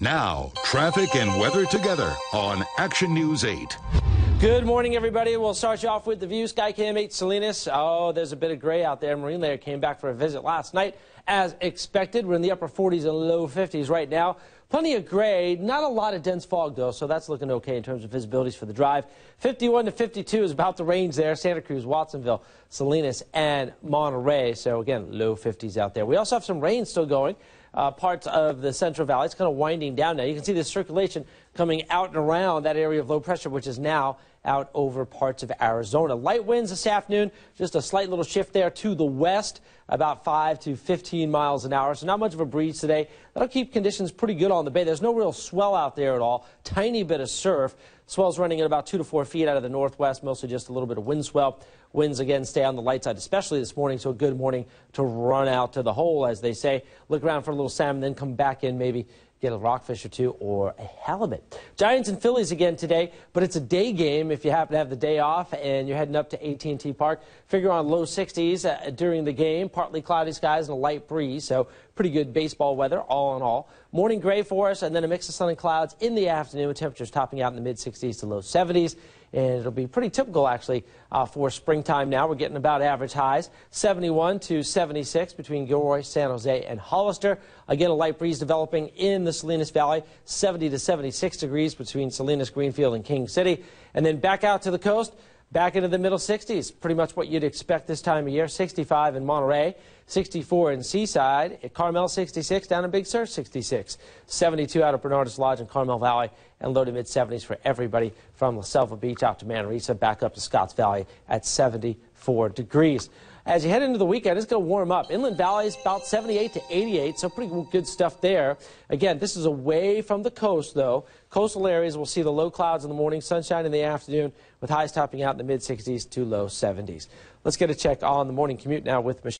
Now, traffic and weather together on Action News 8. Good morning, everybody. We'll start you off with the view. Skycam 8 Salinas. Oh, there's a bit of gray out there. Marine Layer came back for a visit last night. As expected, we're in the upper 40s and low 50s right now. Plenty of gray, not a lot of dense fog though, so that's looking okay in terms of visibilities for the drive. 51 to 52 is about the range there. Santa Cruz, Watsonville, Salinas, and Monterey. So again, low 50s out there. We also have some rain still going uh, parts of the Central Valley. It's kind of winding down now. You can see the circulation coming out and around that area of low pressure, which is now out over parts of Arizona. Light winds this afternoon, just a slight little shift there to the west, about 5 to 15 miles an hour. So not much of a breeze today. That'll keep conditions pretty good on the bay. There's no real swell out there at all. Tiny bit of surf. Swell's running at about 2 to 4 feet out of the northwest, mostly just a little bit of wind swell. Winds again stay on the light side, especially this morning, so a good morning to run out to the hole, as they say. Look around for a little salmon, then come back in maybe get a rockfish or two or a halibut. Giants and Phillies again today, but it's a day game if you happen to have the day off and you're heading up to AT&T Park. Figure on low 60s uh, during the game, partly cloudy skies and a light breeze, so pretty good baseball weather all in all. Morning gray for us and then a mix of sun and clouds in the afternoon. Temperatures topping out in the mid 60s to low 70s and it'll be pretty typical actually uh, for springtime now. We're getting about average highs, 71 to 76 between Gilroy, San Jose, and Hollister. Again, a light breeze developing in the Salinas Valley, 70 to 76 degrees between Salinas, Greenfield, and King City. And then back out to the coast, back into the middle 60s, pretty much what you'd expect this time of year. 65 in Monterey, 64 in Seaside, at Carmel 66, down in Big Sur 66, 72 out of Bernardus Lodge in Carmel Valley, and low to mid 70s for everybody from La Selva Beach out to Manresa, back up to Scotts Valley at 74 degrees. As you head into the weekend, it's going to warm up. Inland Valley is about 78 to 88, so pretty good stuff there. Again, this is away from the coast, though. Coastal areas will see the low clouds in the morning, sunshine in the afternoon, with highs topping out in the mid 60s to low 70s. Let's get a check on the morning commute now with Michelle.